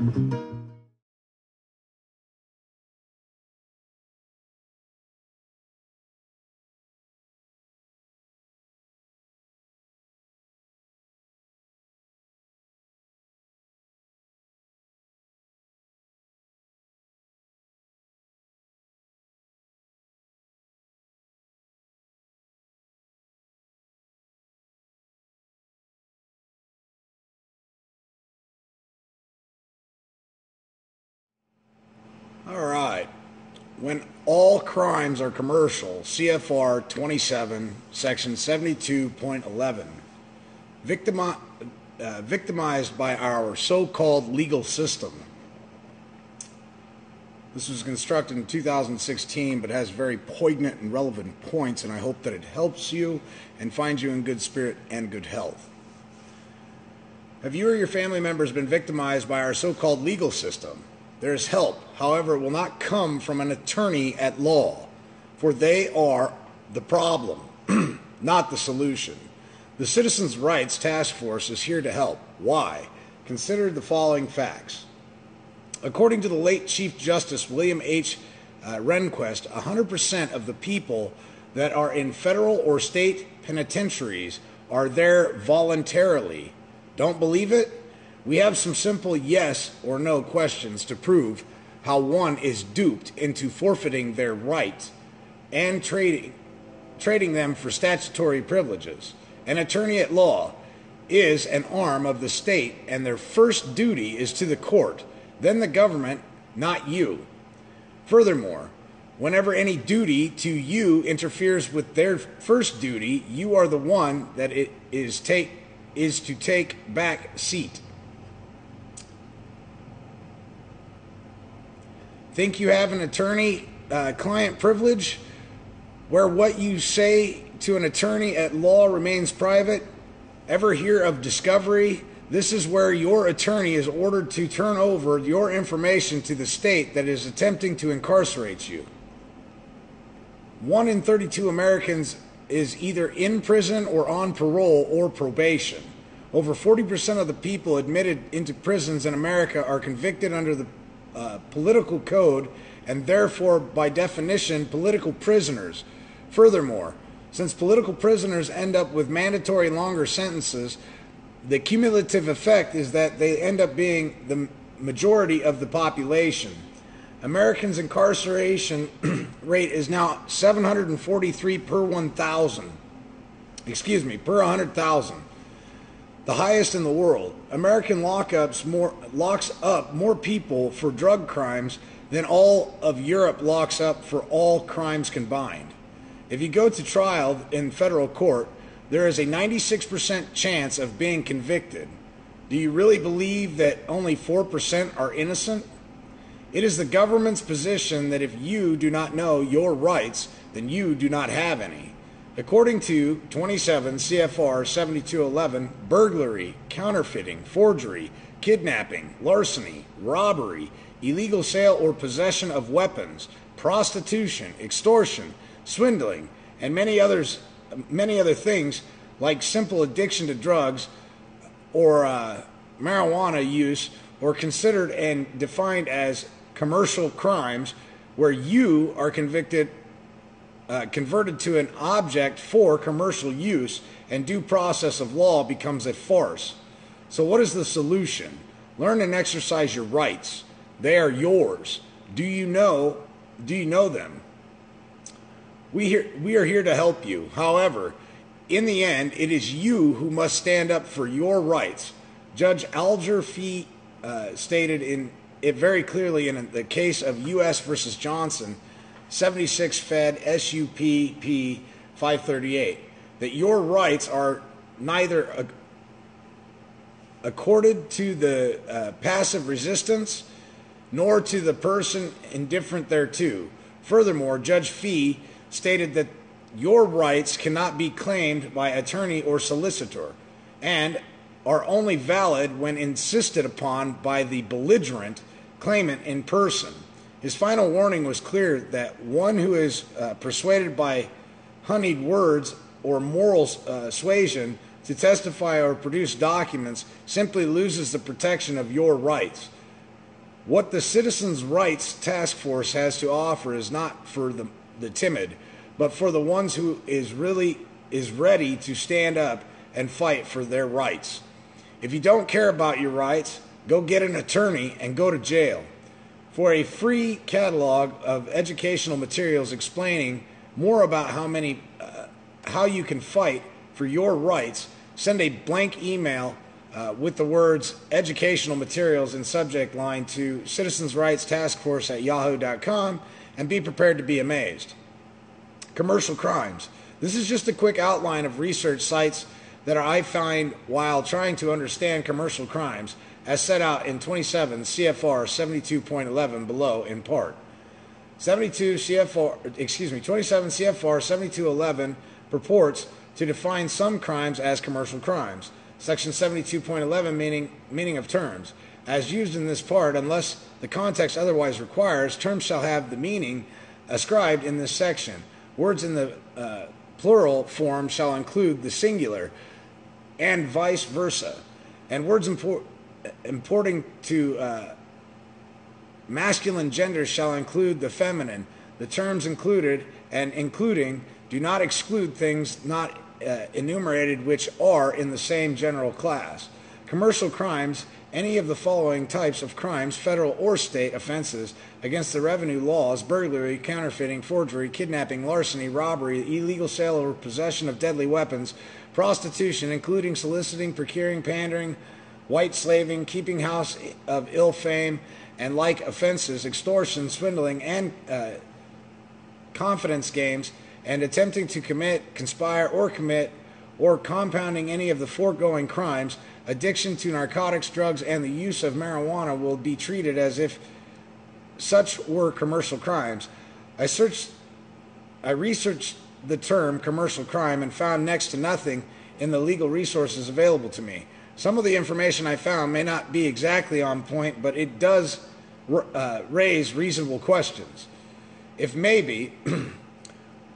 All When all crimes are commercial, CFR 27, Section 72.11, victimi- uh, victimized by our so called legal system. This was constructed in 2016, but has very poignant and relevant points, and I hope that it helps you and finds you in good spirit and good health. Have you or your family members been victimized by our so called legal system? There is help. However, it will not come from an attorney at law, for they are the problem, not the solution. The Citizens' Rights Task Force is here to help. Why? Consider the following facts. According to the late Chief Justice William H. Uh, Rehnquist, 100% of the people that are in federal or state penitentiaries are there voluntarily. Don't believe it? We have some simple yes or no questions to prove how one is duped into forfeiting their rights and trading trading them for statutory privileges. An attorney at law is an arm of the state and their first duty is to the court, then the government, not you. Furthermore, whenever any duty to you interferes with their first duty, you are the one that it is take is to take back seat. Think you have an attorney uh, client privilege where what you say to an attorney at law remains private? Ever hear of discovery? This is where your attorney is ordered to turn over your information to the state that is attempting to incarcerate you. One in 32 Americans is either in prison or on parole or probation. Over 40% of the people admitted into prisons in America are convicted under the uh, political code and therefore, by definition, political prisoners. Furthermore, since political prisoners end up with mandatory longer sentences, the cumulative effect is that they end up being the majority of the population. Americans' incarceration rate is now 743 per 1,000. Excuse me, per 100,000 the highest in the world. American lockups more locks up more people for drug crimes than all of Europe locks up for all crimes combined. If you go to trial in federal court, there is a 96% chance of being convicted. Do you really believe that only 4% are innocent? It is the government's position that if you do not know your rights, then you do not have any. According to 27 CFR 7211, burglary, counterfeiting, forgery, kidnapping, larceny, robbery, illegal sale or possession of weapons, prostitution, extortion, swindling, and many others many other things like simple addiction to drugs or uh, marijuana use or considered and defined as commercial crimes where you are convicted uh, converted to an object for commercial use, and due process of law becomes a farce. So, what is the solution? Learn and exercise your rights. They are yours. Do you know? Do you know them? We here, we are here to help you. However, in the end, it is you who must stand up for your rights. Judge Alger Fee uh, stated in it very clearly in the case of U.S. versus Johnson 76 Fed SUPP 538 that your rights are neither accorded to the uh, passive resistance nor to the person indifferent thereto. Furthermore, Judge Fee stated that your rights cannot be claimed by attorney or solicitor and are only valid when insisted upon by the belligerent claimant in person. His final warning was clear that one who is uh, persuaded by honeyed words or moral uh, suasion to testify or produce documents simply loses the protection of your rights. What the Citizens' Rights Task Force has to offer is not for the, the timid, but for the ones who is really is ready to stand up and fight for their rights. If you don't care about your rights, go get an attorney and go to jail. For a free catalog of educational materials explaining more about how many uh, how you can fight for your rights, send a blank email uh, with the words educational materials in subject line to Citizens Rights Task Force at yahoo.com and be prepared to be amazed. Commercial crimes. This is just a quick outline of research sites that I find while trying to understand commercial crimes as set out in 27 CFR 72.11 below in part. 72 CFR, excuse me, 27 CFR 7211 purports to define some crimes as commercial crimes. Section 72.11 meaning meaning of terms. As used in this part, unless the context otherwise requires, terms shall have the meaning ascribed in this section. Words in the uh, plural form shall include the singular, and vice versa. And words import, importing to uh, masculine gender shall include the feminine. The terms included and including do not exclude things not uh, enumerated which are in the same general class. Commercial crimes, any of the following types of crimes, federal or state offenses against the revenue laws, burglary, counterfeiting, forgery, kidnapping, larceny, robbery, illegal sale or possession of deadly weapons, prostitution, including soliciting, procuring, pandering, white slaving, keeping house of ill fame, and like offenses, extortion, swindling, and uh, confidence games, and attempting to commit, conspire, or commit, or compounding any of the foregoing crimes, addiction to narcotics, drugs, and the use of marijuana will be treated as if such were commercial crimes. I searched, I researched the term commercial crime and found next to nothing in the legal resources available to me. Some of the information I found may not be exactly on point, but it does uh, raise reasonable questions. If maybe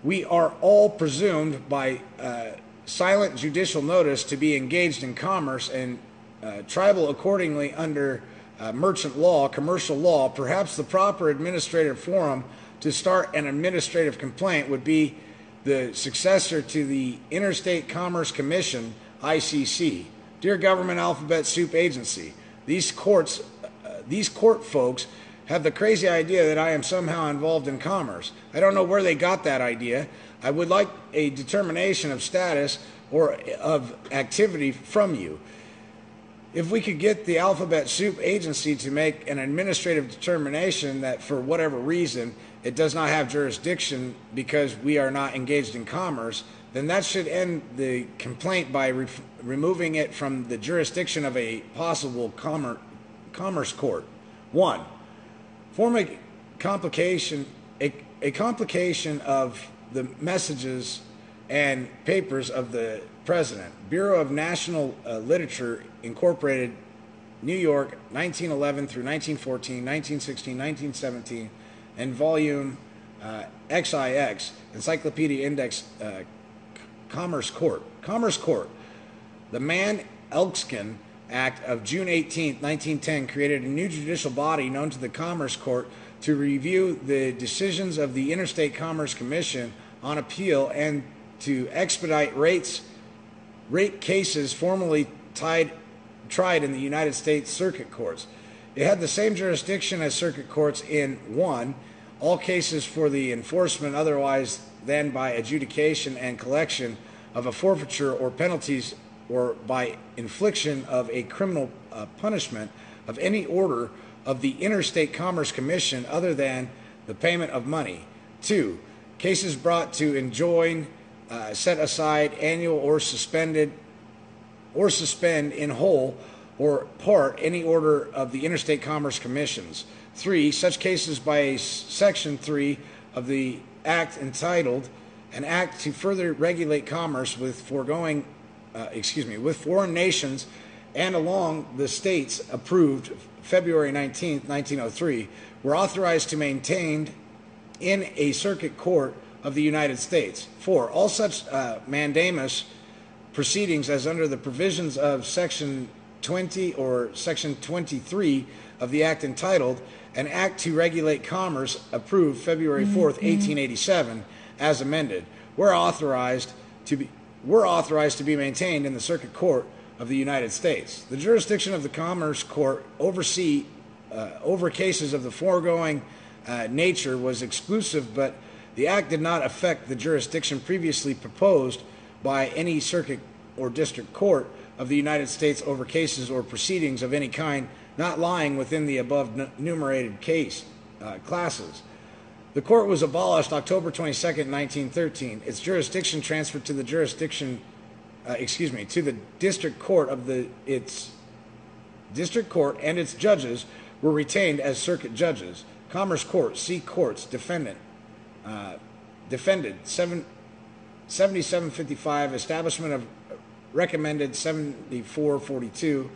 we are all presumed by uh, silent judicial notice to be engaged in commerce and uh, tribal accordingly under uh, merchant law, commercial law, perhaps the proper administrative forum to start an administrative complaint would be the successor to the Interstate Commerce Commission, ICC. Dear Government Alphabet Soup Agency, these courts, uh, these court folks have the crazy idea that I am somehow involved in commerce. I don't know where they got that idea. I would like a determination of status or of activity from you. If we could get the Alphabet Soup Agency to make an administrative determination that for whatever reason it does not have jurisdiction because we are not engaged in commerce, then that should end the complaint by re- removing it from the jurisdiction of a possible commer- commerce court. One, form a complication, a, a complication of the messages and papers of the president. Bureau of National uh, Literature, Incorporated, New York, 1911 through 1914, 1916, 1917 and volume uh, XIX, Encyclopedia Index uh, Commerce Court. Commerce Court. The Mann Elkins Act of June 18, 1910, created a new judicial body known to the Commerce Court to review the decisions of the Interstate Commerce Commission on appeal and to expedite rates rate cases formerly tied, tried in the United States Circuit Courts. It had the same jurisdiction as circuit courts in one, all cases for the enforcement otherwise than by adjudication and collection of a forfeiture or penalties or by infliction of a criminal uh, punishment of any order of the Interstate Commerce Commission other than the payment of money. Two, cases brought to enjoin, uh, set aside, annual or suspended or suspend in whole or part any order of the Interstate Commerce Commissions. Three, such cases by Section 3 of the Act entitled An Act to Further Regulate Commerce with Foregoing, uh, excuse me, with foreign nations and along the states approved February 19, 1903, were authorized to maintain in a circuit court of the United States. Four, all such uh, mandamus proceedings as under the provisions of Section 20 or Section 23 of the Act entitled An Act to Regulate Commerce approved February 4th, 1887, as amended, were authorized to be were authorized to be maintained in the Circuit Court of the United States. The jurisdiction of the Commerce Court oversee uh, over cases of the foregoing uh, nature was exclusive, but the Act did not affect the jurisdiction previously proposed by any circuit or district court of the United States over cases or proceedings of any kind not lying within the above enumerated case uh, classes. The court was abolished October 22, 1913. Its jurisdiction transferred to the jurisdiction, uh, excuse me, to the district court of the its district court and its judges were retained as circuit judges. Commerce Court, C courts, defendant, uh, defended seven, 7755, establishment of recommended 7442,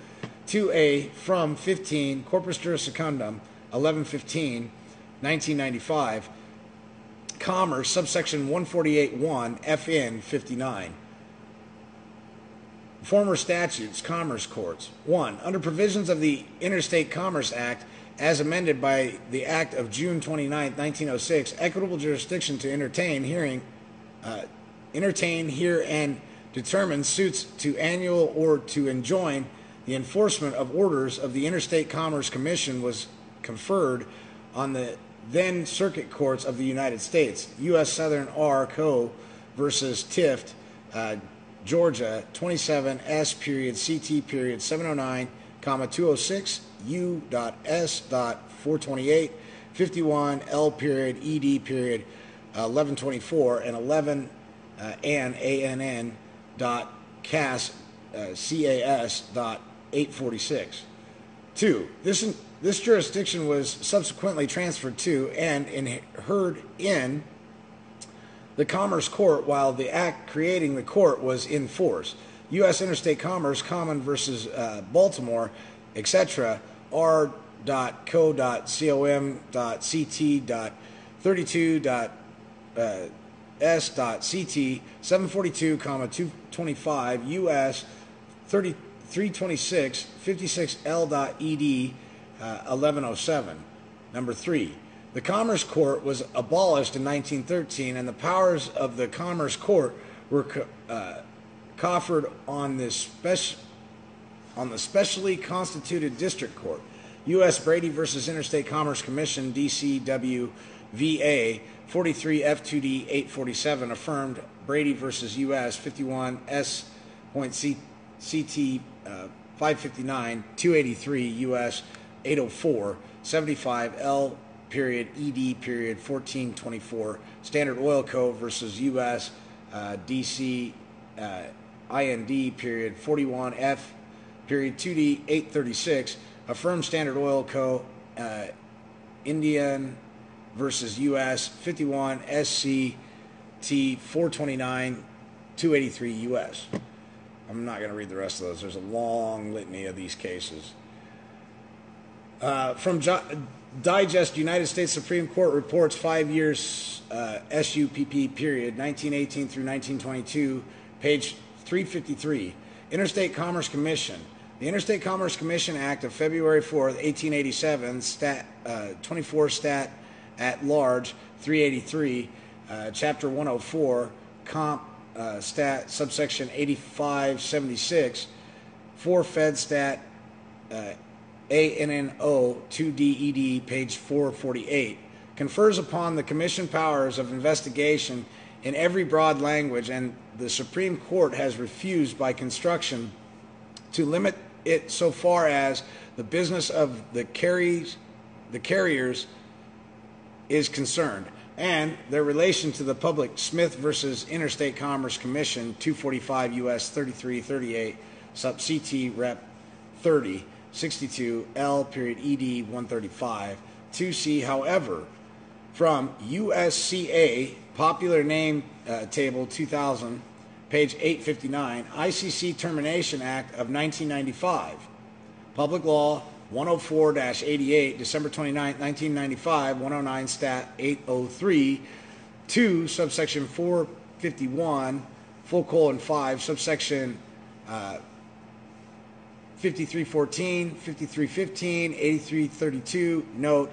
2A from 15, Corpus Juris Secundum, 1115, 1995, Commerce, subsection 148.1, FN 59. Former statutes, Commerce Courts. 1. Under provisions of the Interstate Commerce Act, as amended by the Act of June 29, 1906, equitable jurisdiction to entertain hearing, uh, entertain, hear, and determine suits to annual or to enjoin the enforcement of orders of the Interstate Commerce Commission was conferred on the then circuit courts of the United States, U.S. Southern R. Co. versus Tift, uh, Georgia, 27 S period CT period 709, comma 206 U dot S dot 428, 51 L period ED period uh, 1124, and 11 uh, and ANN dot CAS uh, CAS dot 846. Two, this this jurisdiction was subsequently transferred to and in, heard in the Commerce Court while the act creating the court was in force. U.S. Interstate Commerce, Common versus uh, Baltimore, etc., r.co.com.ct.32.s.ct 742, 225 U.S. 3326 56L.ed 1107. Uh, Number three, the Commerce Court was abolished in 1913, and the powers of the Commerce Court were uh, conferred on the, speci- on the specially constituted District Court. U.S. Brady versus Interstate Commerce Commission, DCW VA 43 F2D 847 affirmed Brady versus U.S. 51 S. CT uh, 559 283 U.S. 804, 75 L period ED period 1424 Standard Oil Co. versus U.S. Uh, DC uh, IND period 41 F period 2D 836 affirmed Standard Oil Co. Uh, Indian versus U.S. 51 SC T 429 283 U.S. I'm not going to read the rest of those. There's a long litany of these cases. Uh, from jo- Digest, United States Supreme Court reports five years uh, SUPP period, 1918 through 1922, page 353. Interstate Commerce Commission. The Interstate Commerce Commission Act of February 4, 1887, stat, uh, 24 stat at large, 383, uh, chapter 104, comp uh, stat subsection 8576, for fed stat uh, ANNO 2DED, page 448, confers upon the Commission powers of investigation in every broad language, and the Supreme Court has refused by construction to limit it so far as the business of the carries the carriers is concerned and their relation to the public Smith versus Interstate Commerce Commission 245 US 3338 sub CT rep 30 62 L period ED 135 2C however from USCA popular name uh, table 2000 page 859 ICC Termination Act of 1995 public law 104-88 December 29 1995 109 stat 803 2 subsection 451 full colon 5 subsection uh, 5314, 5315, 8332, note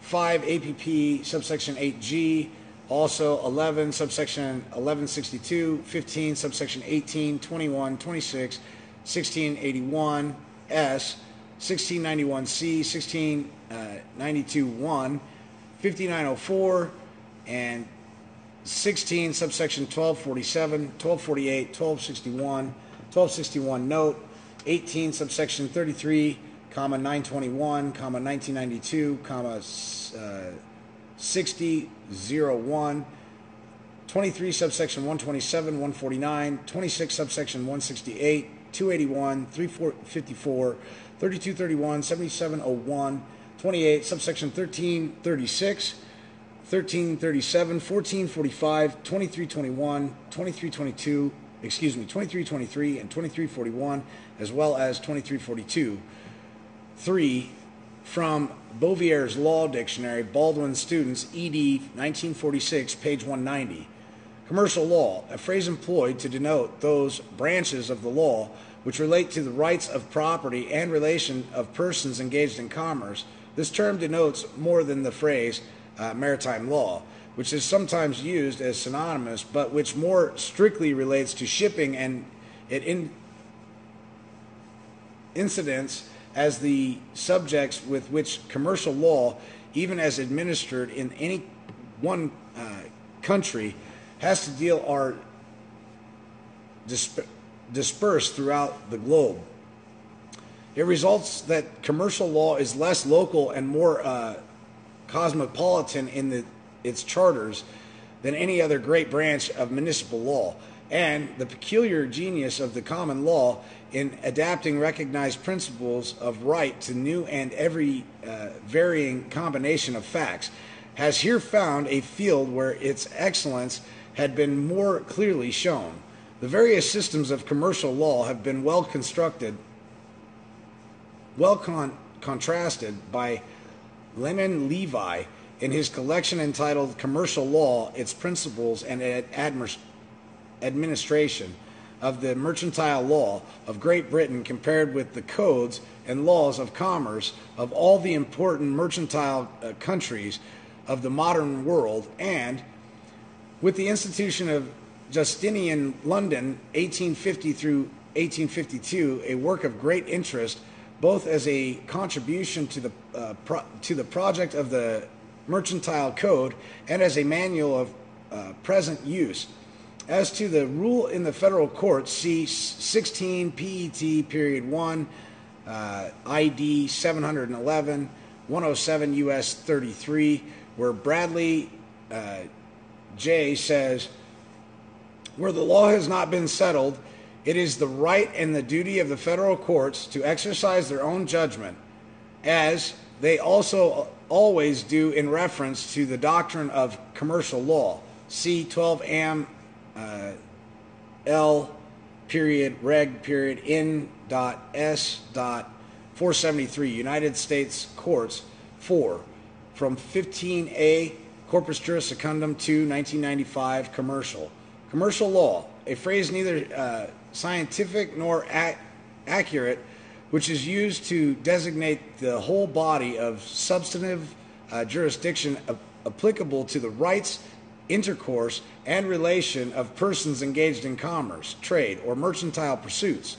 5 APP subsection 8G, also 11 subsection 1162, 15 subsection 18, 21, 26, 1681 S, 1691C, 1692 1, 5904, and 16 subsection 1247, 1248, 1261, 1261 note, 18 subsection 33, comma 921, comma 1992, comma uh, 60, 01, 23 subsection 127, 149, 26 subsection 168, 281, 354, 3231, 7701, 28 subsection 1336, 1337, 1445, 2321, 2322, excuse me, 2323 and 2341, as well as 2342. Three, from Bouvier's Law Dictionary, Baldwin Students, ed. 1946, page 190. Commercial law, a phrase employed to denote those branches of the law which relate to the rights of property and relation of persons engaged in commerce. This term denotes more than the phrase uh, maritime law, which is sometimes used as synonymous, but which more strictly relates to shipping and it in incidents as the subjects with which commercial law, even as administered in any one uh, country, has to deal are disp- dispersed throughout the globe. It results that commercial law is less local and more uh, cosmopolitan in the, its charters than any other great branch of municipal law, and the peculiar genius of the common law in adapting recognized principles of right to new and every uh, varying combination of facts has here found a field where its excellence had been more clearly shown. The various systems of commercial law have been well constructed, well con- contrasted by Leone Levi in his collection entitled Commercial Law, Its Principles and Admi- Administration of the Mercantile Law of Great Britain compared with the codes and laws of commerce of all the important mercantile uh, countries of the modern world, and with the institution of Justinian London, 1850 through 1852, a work of great interest both as a contribution to the, uh, pro- to the project of the Mercantile Code and as a manual of uh, present use. As to the rule in the federal courts, see 16 PET period 1, uh, ID 711, 107 US 33, where Bradley uh, J says, where the law has not been settled, it is the right and the duty of the federal courts to exercise their own judgment, as they also always do in reference to the doctrine of commercial law. See 12 Am uh, L period reg period in dot s dot 473 United States Courts 4 from 15A Corpus Juris Secundum to 1995 Commercial. Commercial law, a phrase neither uh, scientific nor ac- accurate, which is used to designate the whole body of substantive uh, jurisdiction applicable to the rights, intercourse, and relation of persons engaged in commerce, trade, or mercantile pursuits.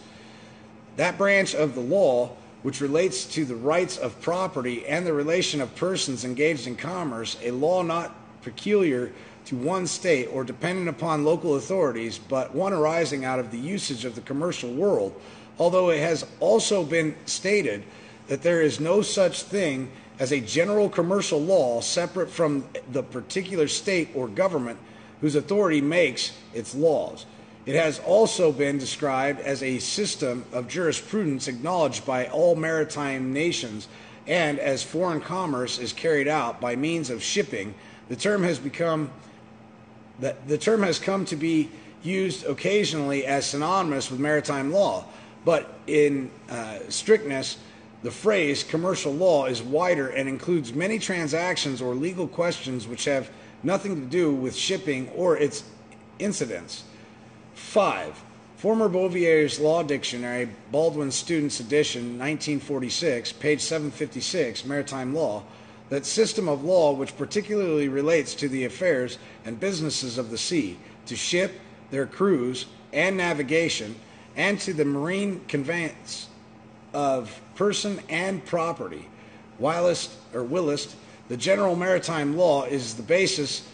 That branch of the law which relates to the rights of property and the relation of persons engaged in commerce, a law not peculiar to one state or dependent upon local authorities, but one arising out of the usage of the commercial world, although it has also been stated that there is no such thing as a general commercial law separate from the particular state or government whose authority makes its laws. It has also been described as a system of jurisprudence acknowledged by all maritime nations, and as foreign commerce is carried out by means of shipping, the term has become the, the term has come to be used occasionally as synonymous with maritime law, but in uh, strictness, the phrase commercial law is wider and includes many transactions or legal questions which have nothing to do with shipping or its incidents. 5. Former Bouvier's Law Dictionary, Baldwin Students Edition, 1946, page 756, Maritime Law, that system of law which particularly relates to the affairs and businesses of the sea, to ship, their crews, and navigation, and to the marine conveyance of person and property. Whilst or whilst the general maritime law is the basis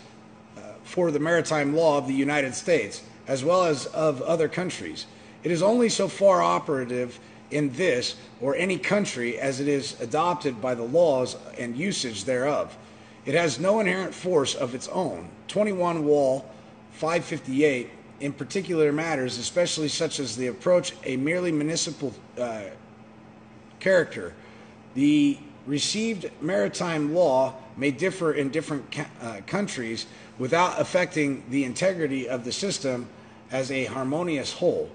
uh, for the maritime law of the United States as well as of other countries. It is only so far operative in this or any country as it is adopted by the laws and usage thereof. It has no inherent force of its own. 21 Wall 558 in particular matters, especially such as the approach a merely municipal uh, character. The received maritime law may differ in different ca- uh, countries without affecting the integrity of the system as a harmonious whole.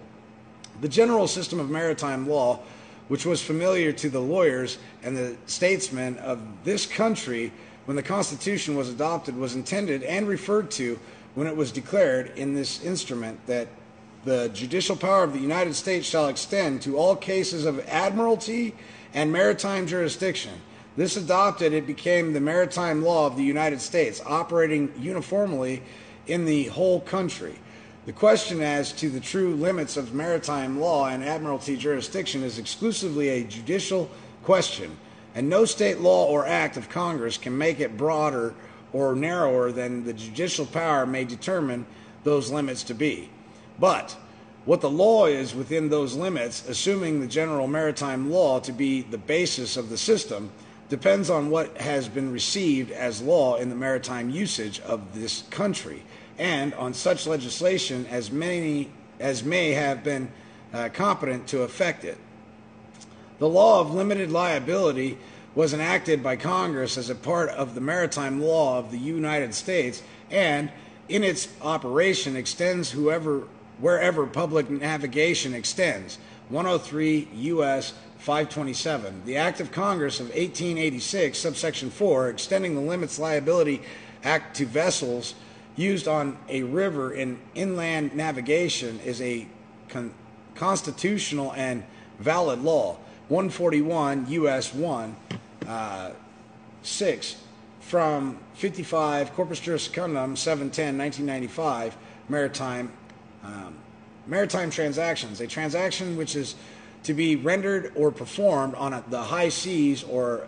The general system of maritime law, which was familiar to the lawyers and the statesmen of this country when the Constitution was adopted, was intended and referred to when it was declared in this instrument that the judicial power of the United States shall extend to all cases of admiralty and maritime jurisdiction. This adopted, it became the maritime law of the United States, operating uniformly in the whole country. The question as to the true limits of maritime law and admiralty jurisdiction is exclusively a judicial question, and no state law or act of Congress can make it broader or narrower than the judicial power may determine those limits to be. But what the law is within those limits, assuming the general maritime law to be the basis of the system, depends on what has been received as law in the maritime usage of this country and on such legislation as many as may have been uh, competent to effect it. The law of limited liability was enacted by Congress as a part of the maritime law of the United States and in its operation extends whoever wherever public navigation extends 103 US 527 the act of Congress of 1886 subsection 4 extending the limits liability act to vessels used on a river in inland navigation is a con- constitutional and valid law. 141 U.S. 1 uh, 6 from 55 Corpus Juris Secundum 710 1995 maritime um, maritime transactions a transaction which is to be rendered or performed on a, the high seas or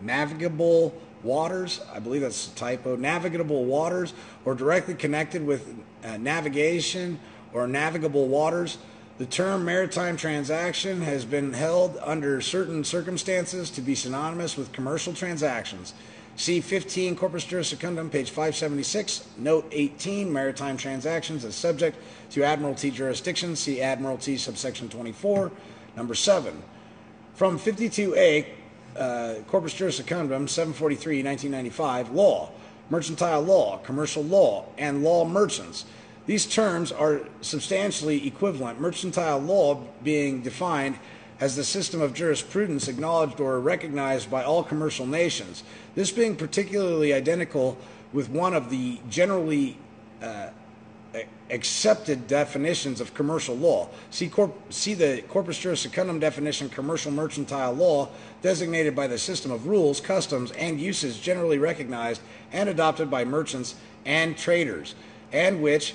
navigable waters, I believe that's a typo, navigable waters, or directly connected with uh, navigation or navigable waters. The term maritime transaction has been held under certain circumstances to be synonymous with commercial transactions. See 15 Corpus Juris Secundum, page 576, note 18, maritime transactions as subject to Admiralty jurisdiction. See Admiralty subsection 24. Number 7. From 52A, uh, Corpus Juris Secundum, 743, 1995, law, mercantile law, commercial law, and law merchants. These terms are substantially equivalent, mercantile law being defined as the system of jurisprudence acknowledged or recognized by all commercial nations. This being particularly identical with one of the generally uh, accepted definitions of commercial law. See, corp- see the Corpus Juris Secundum definition, commercial mercantile law, designated by the system of rules, customs, and uses generally recognized and adopted by merchants and traders, and which,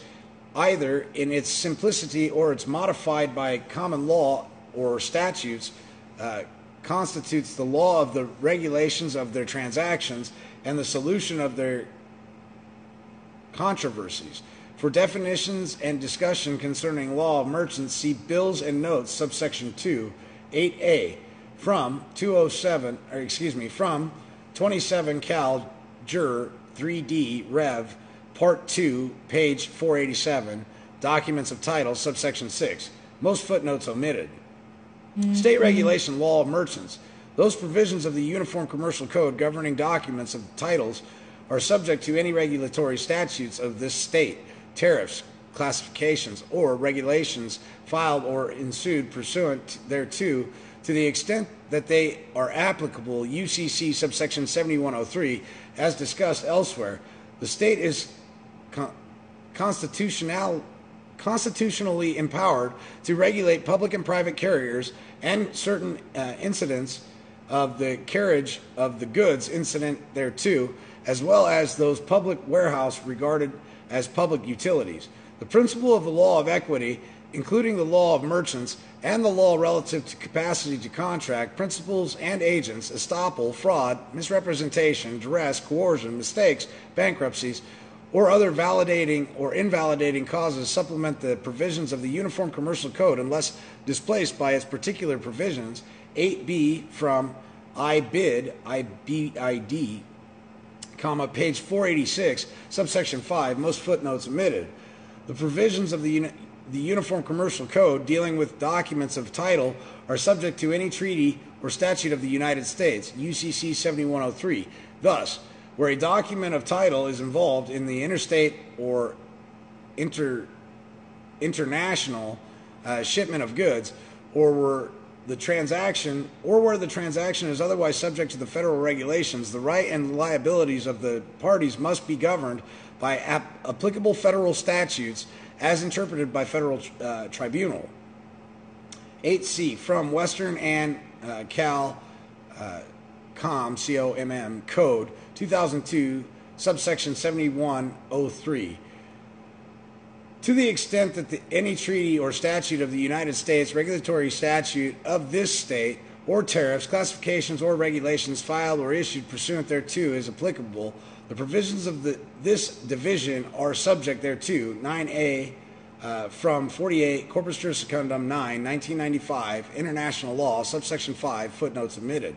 either in its simplicity or it's modified by common law or statutes, uh, constitutes the law of the regulations of their transactions and the solution of their controversies. For definitions and discussion concerning law of merchants, see Bills and Notes, subsection 2, 8A, from 207, or excuse me, from 27 Cal Jur 3D Rev, Part 2, page 487, Documents of Title, subsection 6. Most footnotes omitted. Mm-hmm. State regulation law of merchants. Those provisions of the Uniform Commercial Code governing documents of titles are subject to any regulatory statutes of this state tariffs, classifications, or regulations filed or ensued pursuant thereto to the extent that they are applicable UCC subsection 7103 as discussed elsewhere the state is con- constitutional, constitutionally empowered to regulate public and private carriers and certain uh, incidents of the carriage of the goods incident thereto, as well as those public warehouse regarded as public utilities. The principle of the law of equity, including the law of merchants and the law relative to capacity to contract, principals and agents, estoppel, fraud, misrepresentation, duress, coercion, mistakes, bankruptcies, or other validating or invalidating causes supplement the provisions of the Uniform Commercial Code unless displaced by its particular provisions. 8b from I bid, IBID, comma, page 486, subsection 5, most footnotes omitted. The provisions of the, uni- the Uniform Commercial Code dealing with documents of title are subject to any treaty or statute of the United States, UCC 7103. Thus, where a document of title is involved in the interstate or inter, international uh, shipment of goods, or where the transaction, or where the transaction is otherwise subject to the federal regulations, the right and liabilities of the parties must be governed by ap- applicable federal statutes as interpreted by federal uh, tribunal. 8C from Western and uh, Cal uh, Com, C-O-M-M, Code 2002, subsection 7103. To the extent that the, any treaty or statute of the United States, regulatory statute of this state, or tariffs, classifications, or regulations filed or issued pursuant thereto is applicable, the provisions of the, this division are subject thereto. 9A uh, from 48 Corpus Juris Secundum 9, 1995, International Law, subsection 5, footnotes omitted.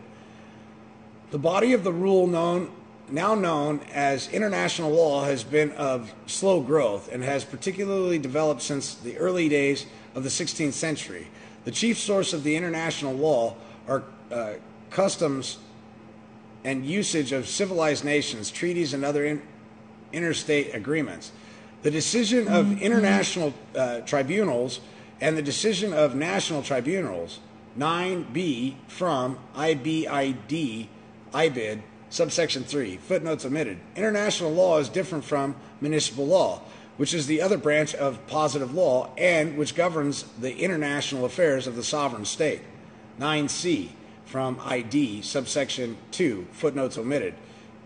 The body of the rule known now known as international law, has been of slow growth and has particularly developed since the early days of the 16th century. The chief source of the international law are uh, customs and usage of civilized nations, treaties, and other in- interstate agreements. The decision of mm-hmm. international uh, tribunals and the decision of national tribunals, 9b from IBID, IBID, Subsection 3, footnotes omitted. International law is different from municipal law, which is the other branch of positive law and which governs the international affairs of the sovereign state. 9c, from ID, subsection 2, footnotes omitted.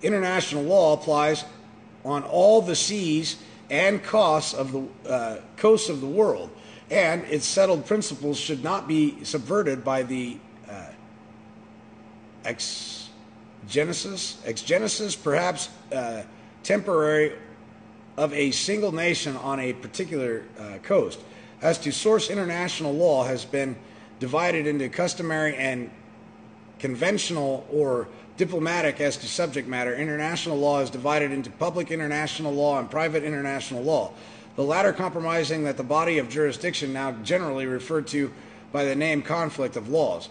International law applies on all the seas and coasts of the uh, coasts of the world, and its settled principles should not be subverted by the uh, ex Genesis, ex Genesis, perhaps uh, temporary, of a single nation on a particular uh, coast. As to source, international law has been divided into customary and conventional or diplomatic as to subject matter. International law is divided into public international law and private international law, the latter compromising that the body of jurisdiction now generally referred to by the name conflict of laws.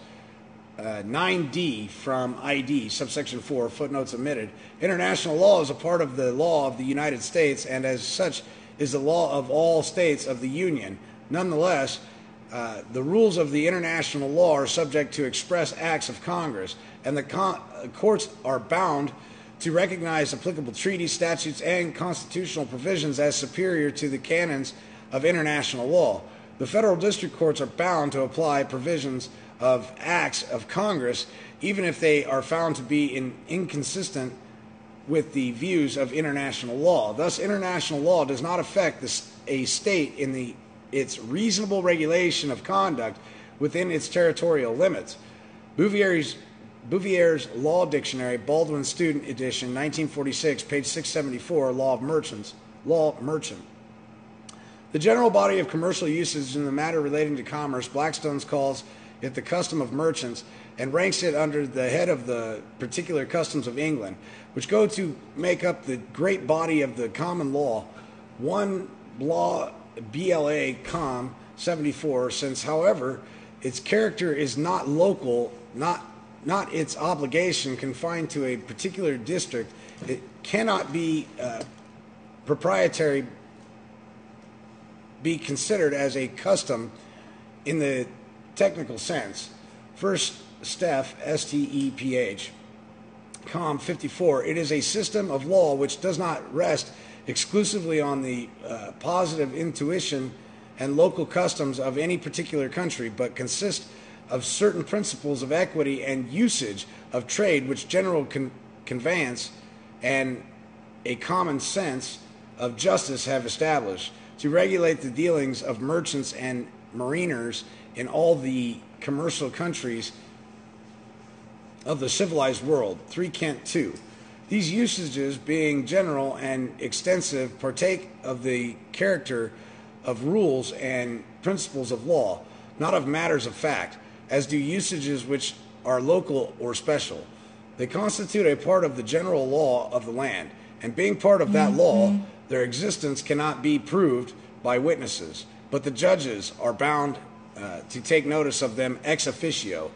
Uh, 9D from ID, subsection 4, footnotes omitted. International law is a part of the law of the United States and as such is the law of all states of the Union. Nonetheless, uh, the rules of the international law are subject to express acts of Congress, and the con- uh, courts are bound to recognize applicable treaties, statutes, and constitutional provisions as superior to the canons of international law. The federal district courts are bound to apply provisions of acts of Congress, even if they are found to be in, inconsistent with the views of international law. Thus, international law does not affect the, a state in the, its reasonable regulation of conduct within its territorial limits. Bouvier's, Bouvier's Law Dictionary, Baldwin Student Edition, 1946, page 674, Law of Merchants, Law Merchant. The general body of commercial usage in the matter relating to commerce, Blackstone's calls it the custom of merchants and ranks it under the head of the particular customs of England, which go to make up the great body of the common law. One law, BLA Com 74, since, however, its character is not local, not not its obligation confined to a particular district, it cannot be uh, proprietary, be considered as a custom in the technical sense. First, Steph, S T E P H, COM 54. It is a system of law which does not rest exclusively on the uh, positive intuition and local customs of any particular country, but consists of certain principles of equity and usage of trade which general con- conveyance and a common sense of justice have established to regulate the dealings of merchants and mariners in all the commercial countries of the civilized world. 3 Kent 2. These usages, being general and extensive, partake of the character of rules and principles of law, not of matters of fact, as do usages which are local or special. They constitute a part of the general law of the land, and being part of that mm-hmm. law, their existence cannot be proved by witnesses, but the judges are bound uh, to take notice of them ex officio.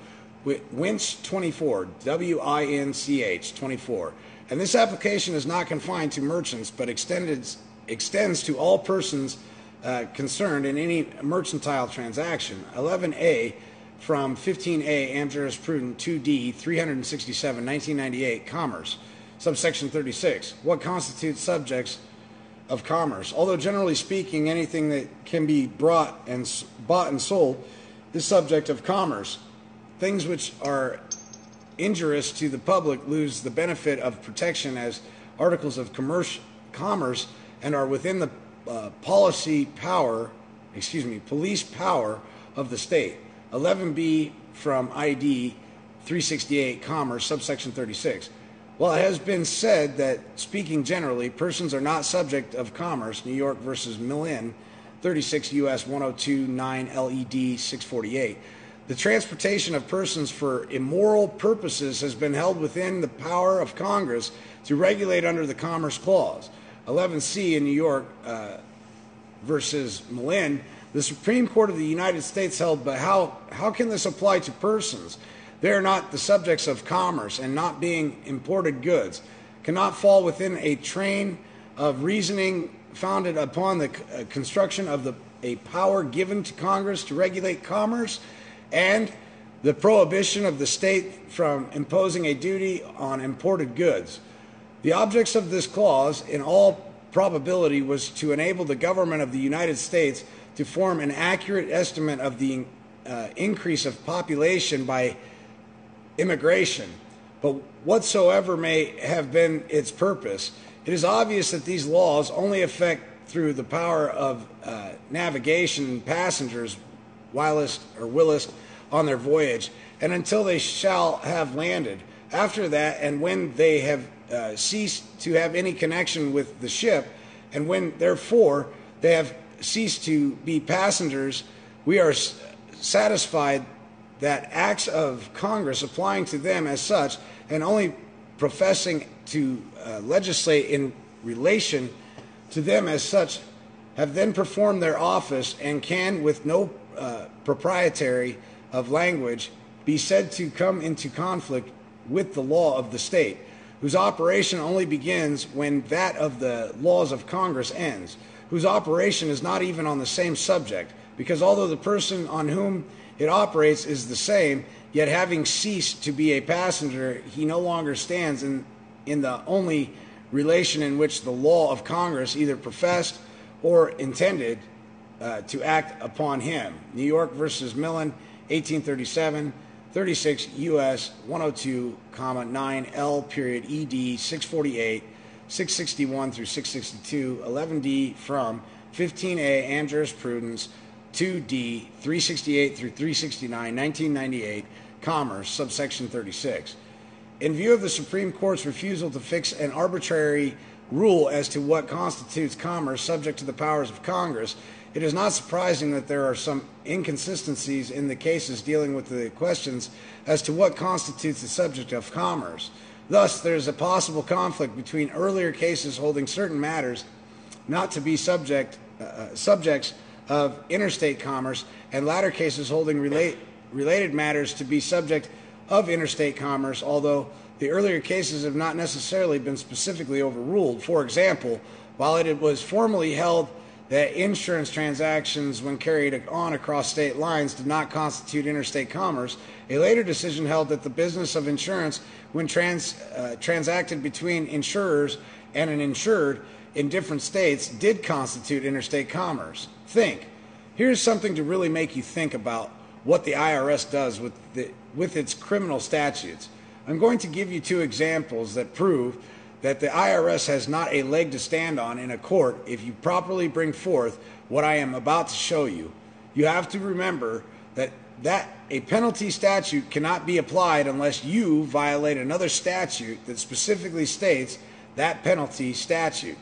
Winch 24, W I N C H 24. And this application is not confined to merchants, but extended, extends to all persons uh, concerned in any mercantile transaction. 11A from 15A Am Jurisprudence 2D 367 1998 Commerce, subsection 36. What constitutes subjects of commerce? Although generally speaking, anything that can be brought and bought and sold is subject of commerce. Things which are injurious to the public lose the benefit of protection as articles of commerce, commerce and are within the uh, policy power, excuse me, police power of the state. 11B from ID 368 Commerce, subsection 36. Well, it has been said that, speaking generally, persons are not subject of commerce, New York versus Miln, 36 U.S. 102 9 LED 648. The transportation of persons for immoral purposes has been held within the power of Congress to regulate under the Commerce Clause. 11C in New York uh, versus Miln, the Supreme Court of the United States held, but how, how can this apply to persons? They are not the subjects of commerce and not being imported goods, cannot fall within a train of reasoning founded upon the uh, construction of the, a power given to Congress to regulate commerce and the prohibition of the state from imposing a duty on imported goods. The objects of this clause, in all probability, was to enable the government of the United States to form an accurate estimate of the uh, increase of population by immigration. But whatsoever may have been its purpose, it is obvious that these laws only affect through the power of uh, navigation passengers whilst or willest on their voyage, and until they shall have landed. After that, and when they have uh, ceased to have any connection with the ship, and when therefore they have ceased to be passengers, we are satisfied that acts of Congress applying to them as such, and only professing to uh, legislate in relation to them as such, have then performed their office and can, with no uh, proprietary of language be said to come into conflict with the law of the state, whose operation only begins when that of the laws of Congress ends, whose operation is not even on the same subject, because although the person on whom it operates is the same, yet having ceased to be a passenger, he no longer stands in, in the only relation in which the law of Congress either professed or intended uh, to act upon him. New York versus Miln, 1837, 36 U.S. 102, comma 9 L period ED 648, 661 through 662, 11D from 15A and jurisprudence 2D 368 through 369, 1998, Commerce, subsection 36. In view of the Supreme Court's refusal to fix an arbitrary rule as to what constitutes commerce subject to the powers of Congress, it is not surprising that there are some inconsistencies in the cases dealing with the questions as to what constitutes the subject of commerce. Thus, there is a possible conflict between earlier cases holding certain matters not to be subject, uh, uh subjects of interstate commerce and latter cases holding relate, related matters to be subject of interstate commerce, although the earlier cases have not necessarily been specifically overruled. For example, while it was formally held that insurance transactions, when carried on across state lines, did not constitute interstate commerce. A later decision held that the business of insurance, when trans, uh, transacted between insurers and an insured, in different states did constitute interstate commerce. Think. Here's something to really make you think about what the IRS does with, the, with its criminal statutes. I'm going to give you two examples that prove that the IRS has not a leg to stand on in a court if you properly bring forth what I am about to show you. You have to remember that that a penalty statute cannot be applied unless you violate another statute that specifically states that penalty statute.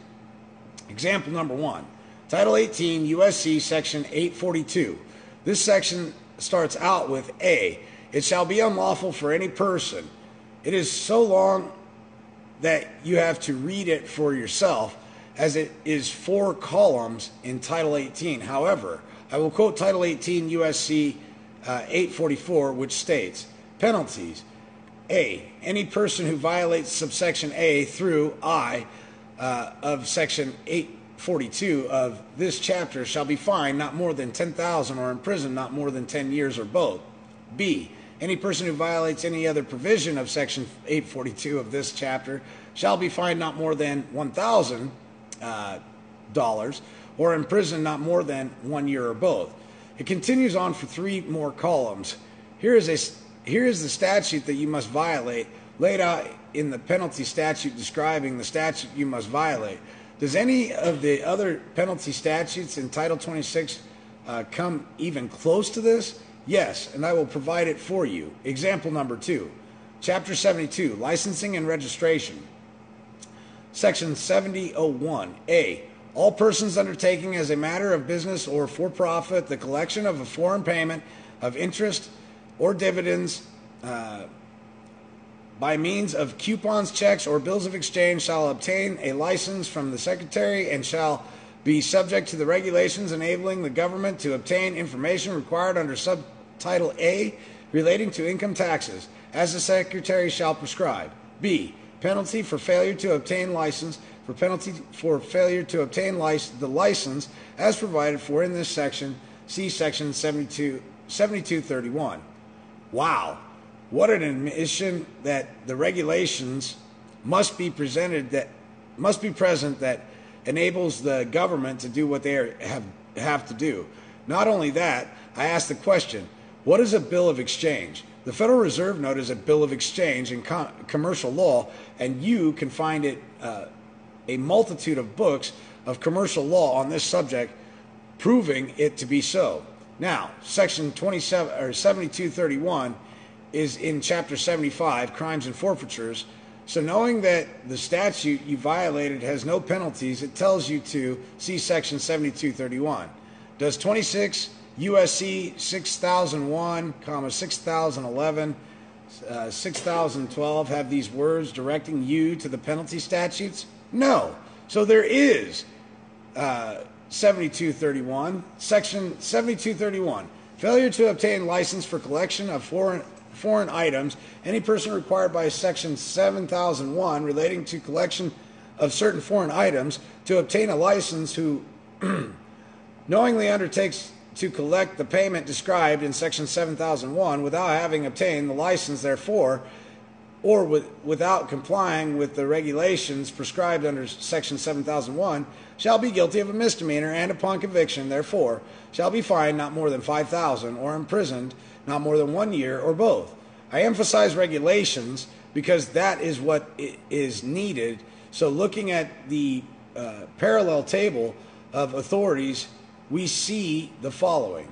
Example number 1. Title 18 USC section 842. This section starts out with A. It shall be unlawful for any person. It is so long that you have to read it for yourself as it is four columns in Title 18. However, I will quote Title 18 USC uh, 844, which states penalties. A. Any person who violates subsection A through I uh, of section 842 of this chapter shall be fined not more than 10,000 or imprisoned not more than 10 years or both. B. Any person who violates any other provision of section 842 of this chapter shall be fined not more than $1,000 uh, or imprisoned not more than one year or both. It continues on for three more columns. Here is, a, here is the statute that you must violate, laid out in the penalty statute describing the statute you must violate. Does any of the other penalty statutes in Title 26 uh, come even close to this? Yes, and I will provide it for you. Example number two, Chapter 72, Licensing and Registration. Section 7001, A. All persons undertaking as a matter of business or for profit the collection of a foreign payment of interest or dividends uh, by means of coupons, checks, or bills of exchange shall obtain a license from the Secretary and shall be subject to the regulations enabling the government to obtain information required under sub Title A relating to income taxes, as the Secretary shall prescribe. B. Penalty for failure to obtain license for penalty for failure to obtain license, the license as provided for in this section. See section 72, 7231. Wow, what an admission that the regulations must be presented that must be present that enables the government to do what they are, have have to do. Not only that, I ask the question: what is a bill of exchange? The Federal Reserve Note is a bill of exchange in com- commercial law, and you can find it uh, a multitude of books of commercial law on this subject, proving it to be so. Now, Section 27 or 7231 is in Chapter 75, Crimes and Forfeitures. So, knowing that the statute you violated has no penalties, it tells you to see Section 7231. Does 26 USC 6001, comma 6011, uh, 6012 have these words directing you to the penalty statutes? No. So there is uh, 7231, section 7231. Failure to obtain license for collection of foreign foreign items. Any person required by section 7001 relating to collection of certain foreign items to obtain a license who knowingly undertakes to collect the payment described in Section 7001 without having obtained the license therefore, or with, without complying with the regulations prescribed under Section 7001, shall be guilty of a misdemeanor and upon conviction, therefore, shall be fined not more than 5000 or imprisoned not more than one year or both. I emphasize regulations because that is what is needed. So, looking at the uh, parallel table of authorities we see the following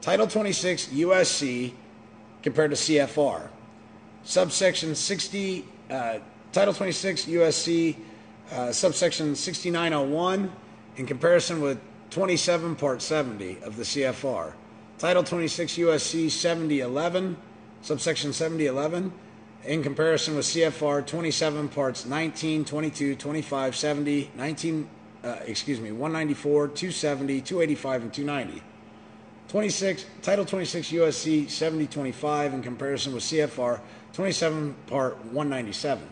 Title 26 USC compared to CFR, subsection 60, uh, Title 26 USC, uh, subsection 6901 in comparison with 27 Part 70 of the CFR, Title 26 USC 7011, subsection 7011 in comparison with CFR 27 parts 19, 22, 25, 70, 19, uh, excuse me, 194, 270, 285, and 290. 26, Title 26 USC 7025 in comparison with CFR 27 Part 197.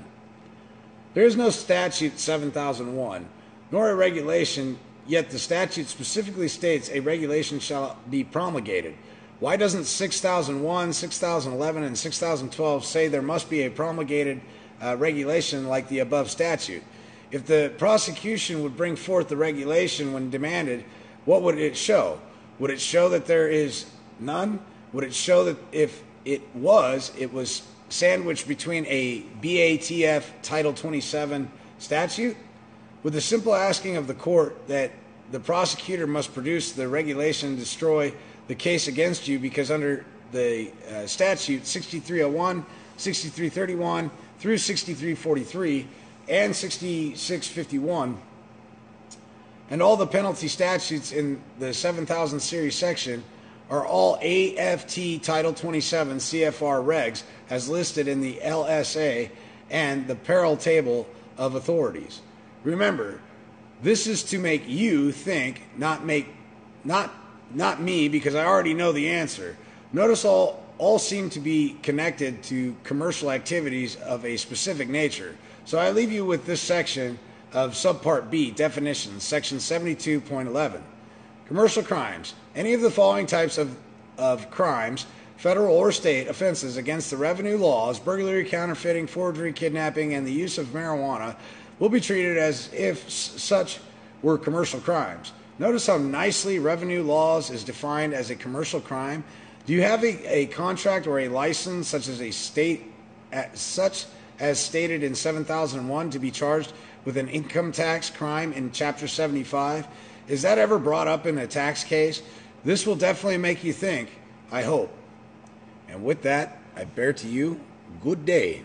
There is no statute 7001, nor a regulation, yet the statute specifically states a regulation shall be promulgated. Why doesn't 6001, 6011, and 6012 say there must be a promulgated uh, regulation like the above statute? If the prosecution would bring forth the regulation when demanded, what would it show? Would it show that there is none? Would it show that if it was, it was sandwiched between a BATF Title 27 statute? With the simple asking of the court that the prosecutor must produce the regulation and destroy the case against you because under the uh, statute 6301, 6331 through 6343 and 6651 and all the penalty statutes in the 7000 series section are all AFT Title 27 CFR regs as listed in the LSA and the parallel table of authorities. Remember, this is to make you think, not make not not me because I already know the answer. Notice all all seem to be connected to commercial activities of a specific nature. So I leave you with this section of subpart B, definitions, section 72.11. Commercial crimes. Any of the following types of, of crimes, federal or state offenses against the revenue laws, burglary, counterfeiting, forgery, kidnapping, and the use of marijuana will be treated as if such were commercial crimes. Notice how nicely revenue laws is defined as a commercial crime. Do you have a, a contract or a license such as a state such as stated in 7001 to be charged with an income tax crime in chapter 75? Is that ever brought up in a tax case? This will definitely make you think, I hope. And with that, I bear to you good day.